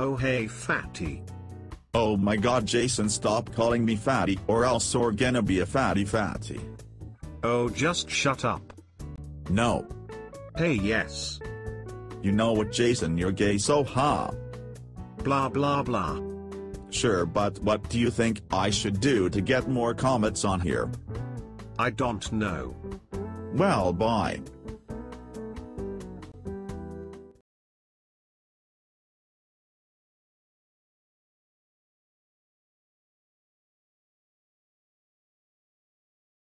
Oh hey fatty. Oh my god Jason stop calling me fatty or else you're gonna be a fatty fatty. Oh just shut up. No. Hey yes. You know what Jason you're gay so ha. Blah blah blah. Sure but what do you think I should do to get more comments on here? I don't know. Well bye.